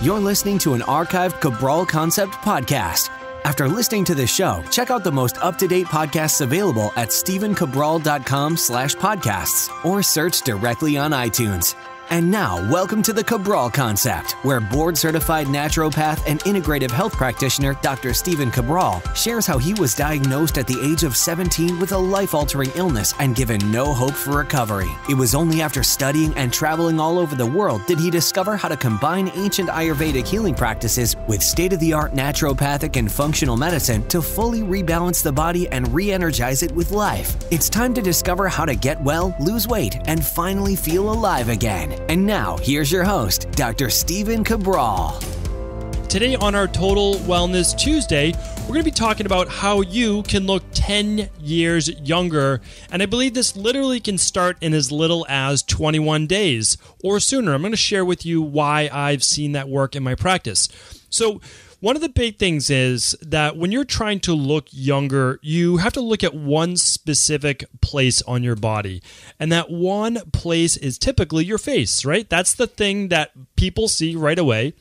You're listening to an archived Cabral Concept podcast. After listening to this show, check out the most up-to-date podcasts available at stephencabral.com slash podcasts or search directly on iTunes. And now, welcome to the Cabral Concept, where board certified naturopath and integrative health practitioner Dr. Stephen Cabral shares how he was diagnosed at the age of 17 with a life altering illness and given no hope for recovery. It was only after studying and traveling all over the world did he discover how to combine ancient Ayurvedic healing practices with state of the art naturopathic and functional medicine to fully rebalance the body and re energize it with life. It's time to discover how to get well, lose weight, and finally feel alive again. And now, here's your host, Dr. Stephen Cabral. Today, on our Total Wellness Tuesday, we're going to be talking about how you can look 10 years younger. And I believe this literally can start in as little as 21 days or sooner. I'm going to share with you why I've seen that work in my practice. So, one of the big things is that when you're trying to look younger, you have to look at one specific place on your body. And that one place is typically your face, right? That's the thing that people see right away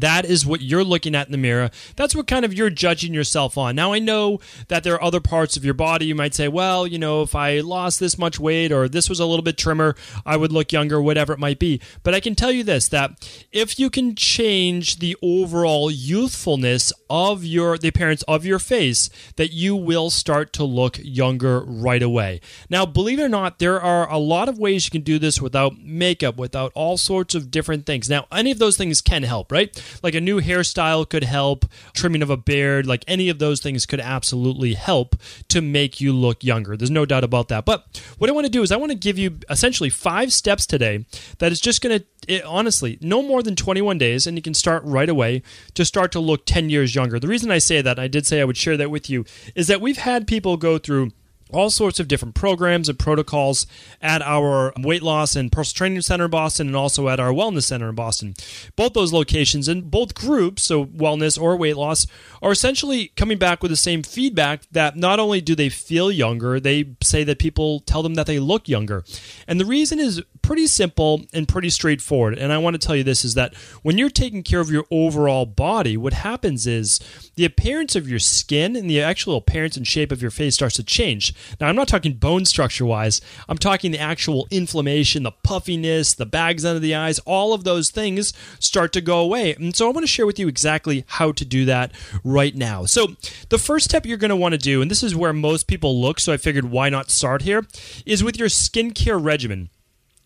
that is what you're looking at in the mirror. That's what kind of you're judging yourself on. Now, I know that there are other parts of your body. You might say, well, you know, if I lost this much weight or this was a little bit trimmer, I would look younger, whatever it might be. But I can tell you this that if you can change the overall youthfulness of your, the appearance of your face, that you will start to look younger right away. Now, believe it or not, there are a lot of ways you can do this without makeup, without all sorts of different things. Now, any of those things can help, right? Like a new hairstyle could help, trimming of a beard, like any of those things could absolutely help to make you look younger. There's no doubt about that. But what I want to do is I want to give you essentially five steps today that is just going to eh, it, honestly, no more than 21 days, and you can start right away to start to look 10 years younger. The reason I say that, I did say I would share that with you, is that we've had people go through all sorts of different programs and protocols at our weight loss and personal training center in Boston and also at our wellness center in Boston. Both those locations and both groups, so wellness or weight loss, are essentially coming back with the same feedback that not only do they feel younger, they say that people tell them that they look younger. And the reason is pretty simple and pretty straightforward. And I want to tell you this is that when you're taking care of your overall body, what happens is the appearance of your skin and the actual appearance and shape of your face starts to change. Now, I'm not talking bone structure wise, I'm talking the actual inflammation, the puffiness, the bags under the eyes, all of those things start to go away. And so I want to share with you exactly how to do that right now. So, the first step you're going to want to do, and this is where most people look, so I figured why not start here, is with your skincare regimen.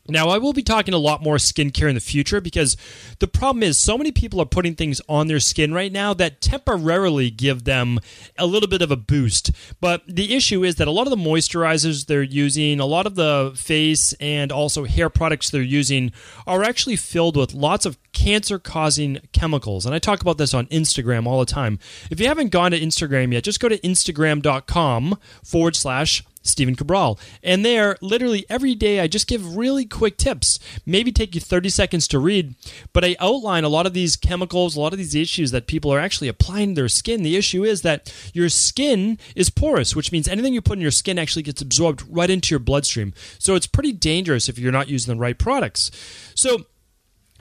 Now, I will be talking a lot more skincare in the future because the problem is so many people are putting things on their skin right now that temporarily give them a little bit of a boost. But the issue is that a lot of the moisturizers they're using, a lot of the face and also hair products they're using are actually filled with lots of cancer causing chemicals. And I talk about this on Instagram all the time. If you haven't gone to Instagram yet, just go to instagram.com forward slash Stephen Cabral. And there, literally every day, I just give really quick tips. Maybe take you 30 seconds to read, but I outline a lot of these chemicals, a lot of these issues that people are actually applying to their skin. The issue is that your skin is porous, which means anything you put in your skin actually gets absorbed right into your bloodstream. So it's pretty dangerous if you're not using the right products. So,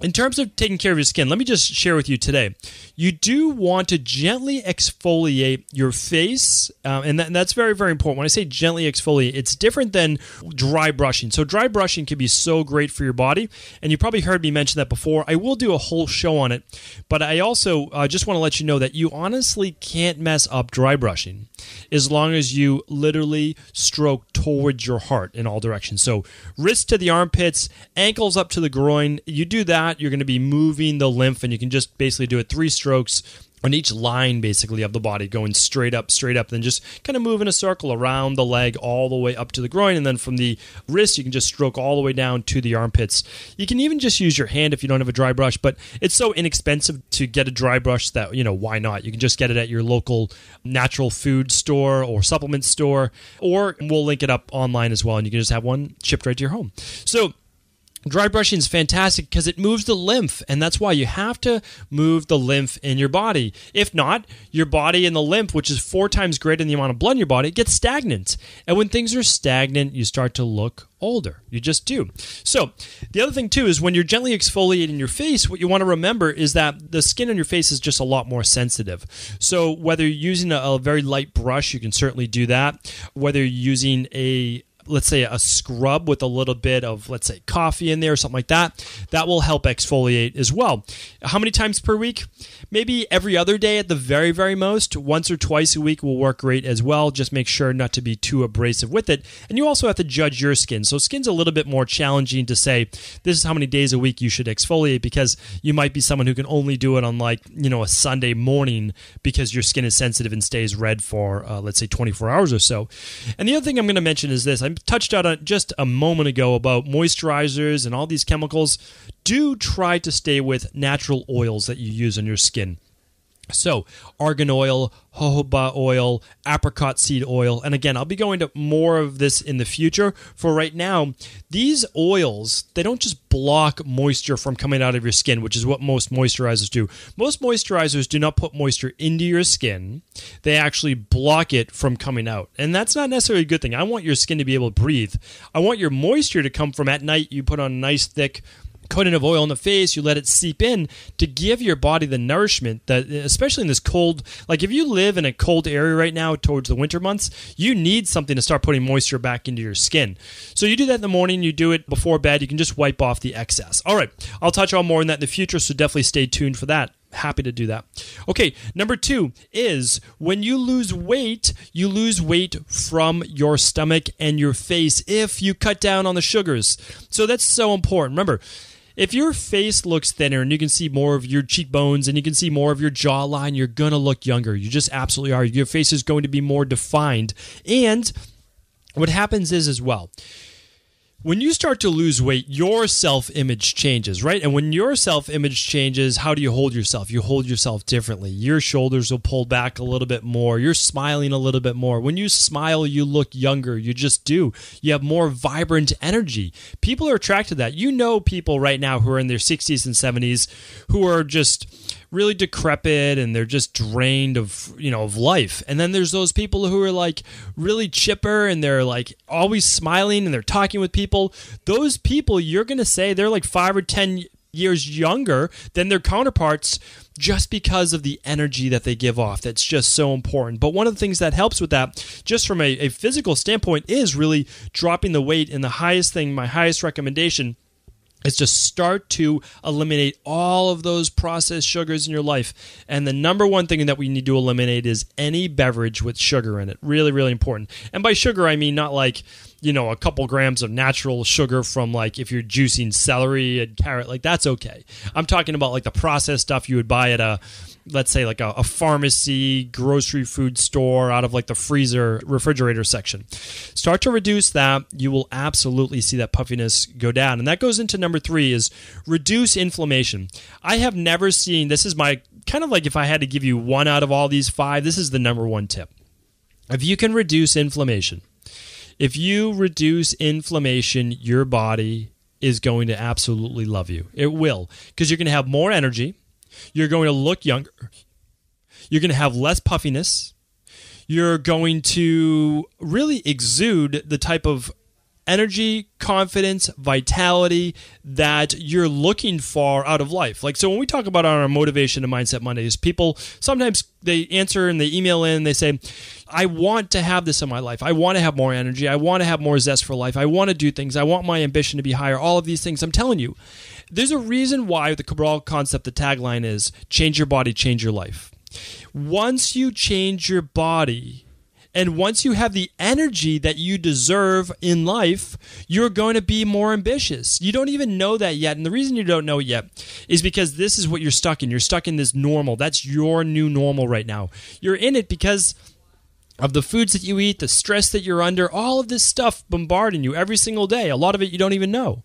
in terms of taking care of your skin, let me just share with you today. You do want to gently exfoliate your face, uh, and, that, and, that's very, very important. When I say gently exfoliate, it's different than dry brushing. So, dry brushing can be so great for your body, and you probably heard me mention that before. I will do a whole show on it, but I also uh, just want to let you know that you honestly can't mess up dry brushing as long as you literally stroke towards your heart in all directions. So, wrists to the armpits, ankles up to the groin. You do that you're going to be moving the lymph, and you can just basically do it three strokes on each line basically of the body going straight up straight up then just kind of move in a circle around the leg all the way up to the groin and then from the wrist you can just stroke all the way down to the armpits. You can even just use your hand if you don't have a dry brush but it's so inexpensive to get a dry brush that you know why not? You can just get it at your local natural food store or supplement store or we'll link it up online as well and you can just have one shipped right to your home. So Dry brushing is fantastic because it moves the lymph, and that's why you have to move the lymph in your body. If not, your body and the lymph, which is four times greater than the amount of blood in your body, gets stagnant. And when things are stagnant, you start to look older. You just do. So, the other thing too is when you're gently exfoliating your face, what you want to remember is that the skin on your face is just a lot more sensitive. So, whether you're using a, a very light brush, you can certainly do that. Whether you're using a let's say a scrub with a little bit of let's say coffee in there or something like that that will help exfoliate as well. How many times per week? Maybe every other day at the very very most. Once or twice a week will work great as well. Just make sure not to be too abrasive with it. And you also have to judge your skin. So skin's a little bit more challenging to say this is how many days a week you should exfoliate because you might be someone who can only do it on like you know a sunday morning because your skin is sensitive and stays red for uh, let's say 24 hours or so. And the other thing i'm going to mention is this. I'm touched on just a moment ago about moisturizers and all these chemicals. Do try to stay with natural oils that you use on your skin. So, argan oil, jojoba oil, apricot seed oil, and again, I'll be going to more of this in the future. For right now, these oils, they don't just block moisture from coming out of your skin, which is what most moisturizers do. Most moisturizers do not put moisture into your skin, they actually block it from coming out. And that's not necessarily a good thing. I want your skin to be able to breathe. I want your moisture to come from at night, you put on nice thick coating of oil on the face, you let it seep in to give your body the nourishment that, especially in this cold, like if you live in a cold area right now towards the winter months, you need something to start putting moisture back into your skin. So you do that in the morning, you do it before bed, you can just wipe off the excess. All right, I'll touch on more on that in the future, so definitely stay tuned for that happy to do that. Okay, number two is when you lose weight, you lose weight from your stomach and your face if you cut down on the sugars. So that's so important. Remember, if your face looks thinner and you can see more of your cheekbones and you can see more of your jawline, you're going to look younger. You just absolutely are. Your face is going to be more defined. And what happens is, as well, when you start to lose weight, your self image changes, right? And when your self image changes, how do you hold yourself? You hold yourself differently. Your shoulders will pull back a little bit more. You're smiling a little bit more. When you smile, you look younger. You just do. You have more vibrant energy. People are attracted to that. You know people right now who are in their 60s and 70s who are just really decrepit and they're just drained of you know of life and then there's those people who are like really chipper and they're like always smiling and they're talking with people those people you're going to say they're like 5 or 10 years younger than their counterparts just because of the energy that they give off. That's just so important. But one of the things that helps with that, just from a, a, physical standpoint, is really dropping the weight. And the highest thing, my highest recommendation is to start to eliminate all of those processed sugars in your life. And the number one thing that we need to eliminate is any beverage with sugar in it. Really, really important. And by sugar, I mean not like, you know, a couple grams of natural sugar from like if you're juicing celery and carrot, like that's okay. I'm talking about like the processed stuff you would buy at a let's say like a, a, pharmacy, grocery food store out of like the freezer refrigerator section. Start to reduce that. You will absolutely see that puffiness go down. And that goes into number three is reduce inflammation. I have never seen this is my kind of like if I had to give you one out of all these five, this is the number one tip. If you can reduce inflammation, if you reduce inflammation, your body is going to absolutely love you. It will, because you're going to have more energy you're going to look younger. You're going to have less puffiness. You're going to really exude the type of energy, confidence, vitality that you're looking for out of life. Like so when we talk about our motivation and mindset Mondays, people sometimes they answer and they email in, they say, I want to have this in my life. I want to have more energy. I want to have more zest for life. I want to do things. I want my ambition to be higher. All of these things. I'm telling you. There's a reason why the Cabral concept, the tagline is change your body, change your life. Once you change your body, and once you have the energy that you deserve in life, you're going to be more ambitious. You don't even know that yet. And the reason you don't know yet is because this is what you're stuck in. You're stuck in this normal. That's your new normal right now. You're in it because of the foods that you eat, the stress that you're under, all of this stuff bombarding you every single day. A lot of it you don't even know.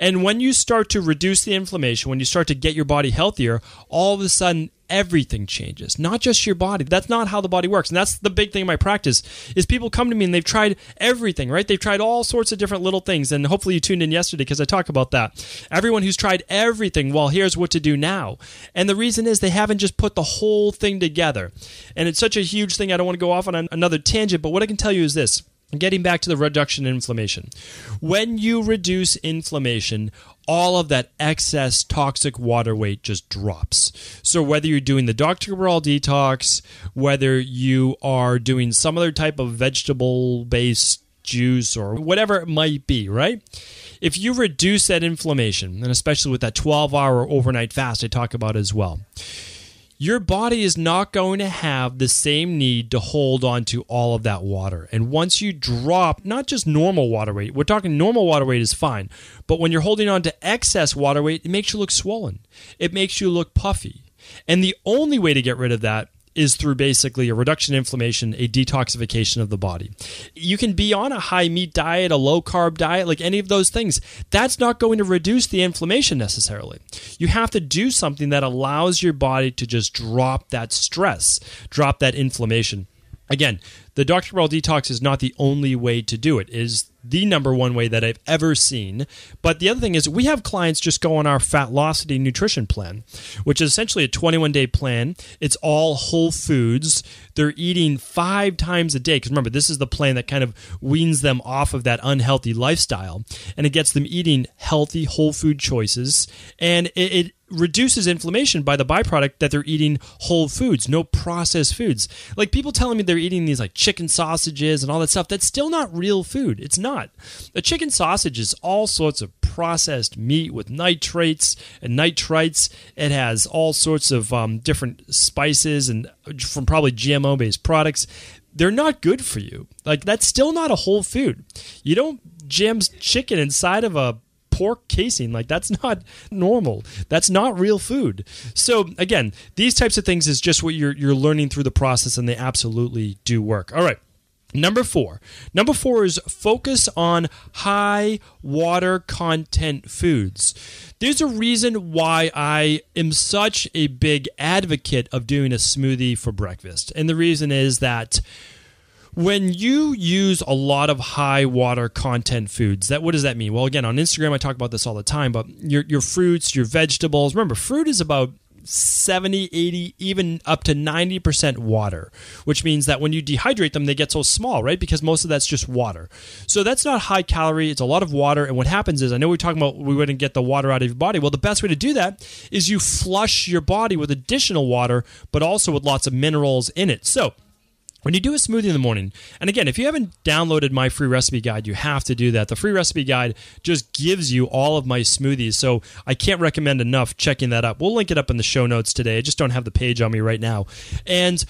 And when you start to reduce the inflammation, when you start to get your body healthier, all of a sudden everything changes, not just your body. That's not how the body works. And that's the big thing in my practice is people come to me and they've tried everything, right? They've tried all sorts of different little things. And hopefully you tuned in yesterday because I talk about that. Everyone who's tried everything, well, here's what to do now. And the reason is they haven't just put the whole thing together. And it's such a huge thing. I don't want to go off on another tangent, but what I can tell you is this. Getting back to the reduction in inflammation. When you reduce inflammation, all of that excess toxic water weight just drops. So whether you're doing the Dr. Cabral detox, whether you are doing some other type of vegetable based juice or whatever it might be, right? If you reduce that inflammation, and especially with that 12 hour overnight fast I talk about as well, your body is not going to have the same need to hold on to all of that water. And once you drop not just normal water weight, we're talking normal water weight is fine, but when you're holding on to excess water weight, it makes you look swollen. It makes you look puffy. And the only way to get rid of that is through basically a reduction in inflammation, a detoxification of the body. You can be on a high meat diet, a low carb diet, like any of those things. That's not going to reduce the inflammation necessarily. You have to do something that allows your body to just drop that stress, drop that inflammation. Again, the Dr. Cabral detox is not the only way to do it. it is the number one way that I've ever seen. But the other thing is, we have clients just go on our Fatlocity nutrition plan, which is essentially a 21 day plan. It's all whole foods. They're eating five times a day. Because remember, this is the plan that kind of weans them off of that unhealthy lifestyle and it gets them eating healthy, whole food choices. And it, it reduces inflammation by the byproduct that they're eating whole foods, no processed foods. Like people telling me they're eating these like chicken sausages and all that stuff, that's still not real food. It's not. A chicken sausage is all sorts of processed meat with nitrates and nitrites. It has all sorts of um, different spices and from probably GMO based products. They're not good for you. Like that's still not a whole food. You don't jam chicken inside of a pork casing. Like that's not normal. That's not real food. So again, these types of things is just what you're you're learning through the process, and they absolutely do work. All right. Number four. Number four is focus on high water content foods. There's a reason why I am such a big advocate of doing a smoothie for breakfast. And the reason is that when you use a lot of high water content foods, that what does that mean? Well, again, on Instagram I talk about this all the time, but your your fruits, your vegetables, remember fruit is about 70, 80, even up to 90% water, which means that when you dehydrate them, they get so small, right? Because most of that's just water. So that's not high calorie, it's a lot of water. And what happens is, I know we're talking about we wouldn't get the water out of your body. Well, the best way to do that is you flush your body with additional water, but also with lots of minerals in it. So, when you do a smoothie in the morning, and again, if you haven't downloaded my free recipe guide, you have to do that. The free recipe guide just gives you all of my smoothies. So I can't recommend enough checking that up. We'll link it up in the show notes today. I just don't have the page on me right now. And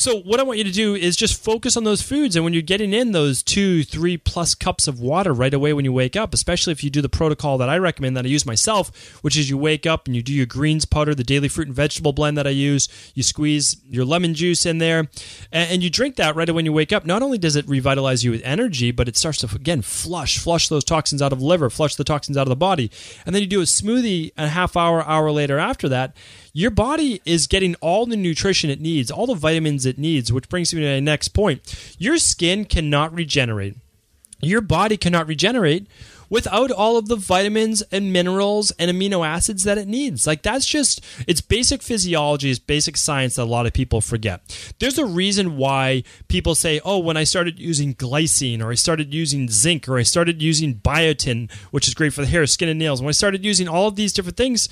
so what I want you to do is just focus on those foods, and when you're getting in those two, three plus cups of water right away when you wake up, especially if you do the protocol that I recommend that I use myself, which is you wake up and you do your greens powder, the daily fruit and vegetable blend that I use, you squeeze your lemon juice in there, and you drink that right when you wake up. Not only does it revitalize you with energy, but it starts to again flush, flush those toxins out of liver, flush the toxins out of the body, and then you do a smoothie a half hour, hour later after that your body is getting all the nutrition it needs, all the vitamins it needs, which brings me to my next point. Your skin cannot regenerate. Your body cannot regenerate without all of the vitamins and minerals and amino acids that it needs. Like that's just it's basic physiology, it's basic science that a lot of people forget. There's a reason why people say, "Oh, when I started using glycine or I started using zinc or I started using biotin, which is great for the hair, skin and nails. When I started using all of these different things,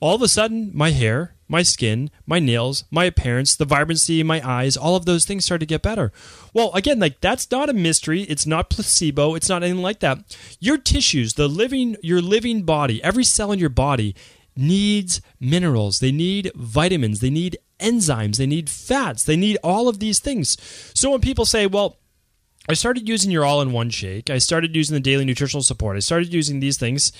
all of a sudden my hair, my skin, my nails, my appearance, the vibrancy in my eyes, all of those things start to get better. Well, again, like that's not a mystery. It's not placebo. It's not anything like that. Your tissues, the living, your living body, every cell in your body needs minerals. They need vitamins. They need enzymes. They need fats. They need all of these things. So when people say, well, I started using your all in one shake. I started using the daily nutritional support. I started using these things.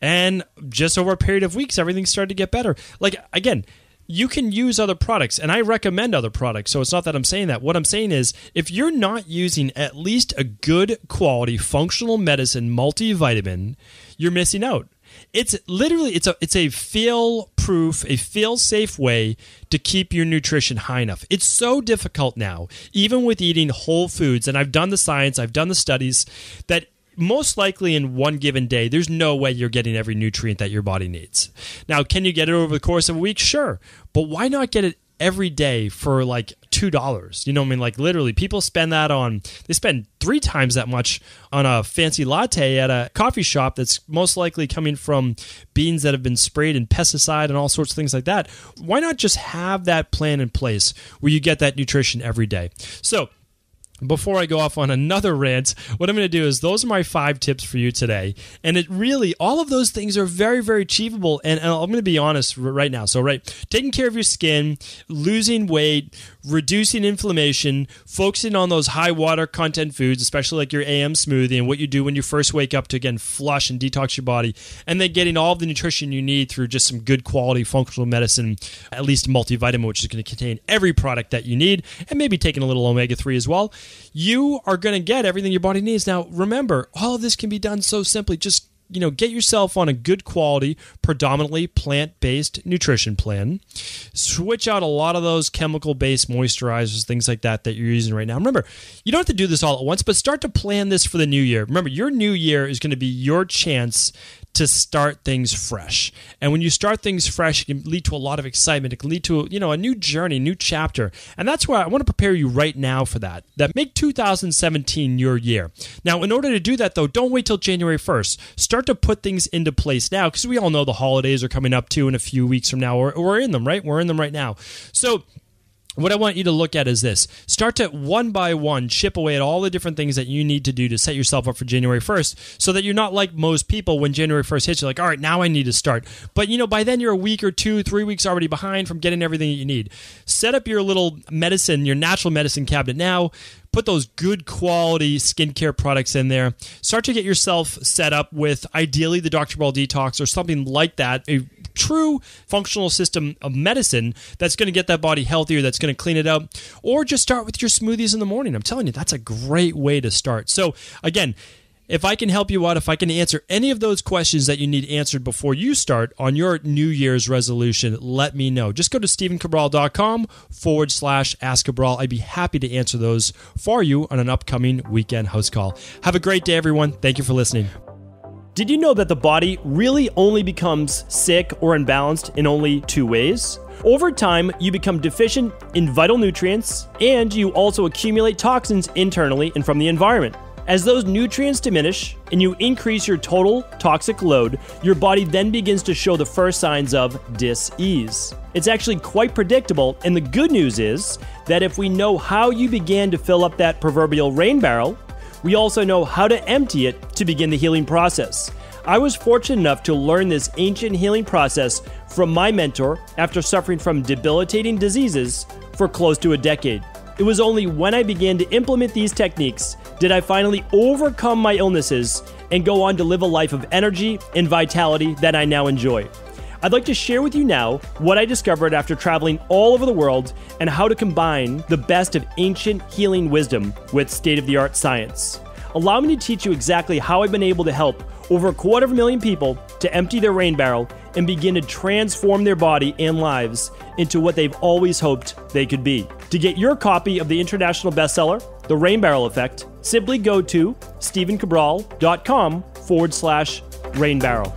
And just over a period of weeks, everything started to get better. Like, again, you can use other products, and I recommend other products. So it's not that I'm saying that. What I'm saying is, if you're not using at least a good quality functional medicine multivitamin, you're missing out. It's literally it's a it's a fail proof, a feel safe way to keep your nutrition high enough. It's so difficult now, even with eating whole foods, and I've done the science, I've done the studies that most likely in one given day, there's no way you're getting every nutrient that your body needs. Now, can you get it over the course of a week? Sure. But why not get it every day for like two dollars. You know, what I mean, like literally, people spend that on. They spend three times that much on a fancy latte at a coffee shop that's most likely coming from beans that have been sprayed in pesticide and all sorts of things like that. Why not just have that plan in place where you get that nutrition every day? So before I go off on another rant, what I'm going to do is those are my five tips for you today. And it really, all of those things are very, very achievable. And, and I'm going to be honest right now. So, right, taking care of your skin, losing weight, reducing inflammation, focusing on those high water content foods, especially like your AM smoothie and what you do when you first wake up to again flush and detox your body, and then getting all the nutrition you need through just some good quality functional medicine, at least multivitamin, which is going to contain every product that you need, and maybe taking a little omega 3 as well. You are going to get everything your body needs. Now, remember, all of this can be done so simply. Just you know, get yourself on a good quality, predominantly plant based nutrition plan. Switch out a lot of those chemical based moisturizers, things like that, that you're using right now. Remember, you don't have to do this all at once, but start to plan this for the new year. Remember, your new year is going to be your chance to start things fresh. And when you start things fresh, it can lead to a lot of excitement. It can lead to, you know, a new journey, new chapter. And that's why I want to prepare you right now for that. That make 2017 your year. Now, in order to do that though, don't wait till January 1st. Start to put things into place now because we all know the holidays are coming up too in a few weeks from now. We're in them, right? We're in them right now. So what I want you to look at is this start to one by one chip away at all the different things that you need to do to set yourself up for January 1st so that you're not like most people when January 1st hits, you're like, all right, now I need to start. But you know, by then you're a week or two, three weeks already behind from getting everything that you need. Set up your little medicine, your natural medicine cabinet now put those good quality skincare products in there. Start to get yourself set up with ideally the Dr. Cabral Detox or something like that, a true functional system of medicine that's going to get that body healthier, that's going to clean it up, or just start with your smoothies in the morning. I'm telling you, that's a great way to start. So, again, if I can help you out, if I can answer any of those questions that you need answered before you start on your New Year's resolution, let me know. Just go to StephenCabral.com forward slash Ask Cabral. I'd be happy to answer those for you on an upcoming weekend house call. Have a great day, everyone. Thank you for listening. Did you know that the body really only becomes sick or imbalanced in only two ways? Over time, you become deficient in vital nutrients, and you also accumulate toxins internally and from the environment. As those nutrients diminish and you increase your total toxic load, your body then begins to show the first signs of dis-ease. It's actually quite predictable, and the good news is that if we know how you began to fill up that proverbial rain barrel, we also know how to empty it to begin the healing process. I was fortunate enough to learn this ancient healing process from my mentor after suffering from debilitating diseases for close to a decade. It was only when I began to implement these techniques did I finally overcome my illnesses and go on to live a life of energy and vitality that I now enjoy. I'd like to share with you now what I discovered after traveling all over the world and how to combine the best of ancient healing wisdom with state of the art science. Allow me to teach you exactly how I've been able to help over a quarter of a million people to empty their rain barrel and begin to transform their body and lives into what they've always hoped they could be. To get your copy of the international bestseller, The Rain Barrel Effect, simply go to stephencabral.com forward slash rain barrel.